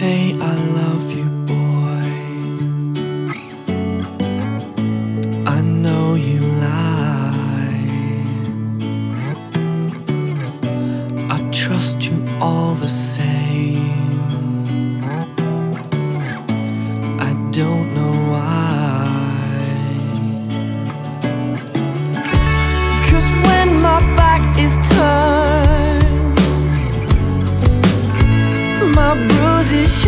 say I love you, boy. I know you lie. I trust you all the same. I don't know. luzes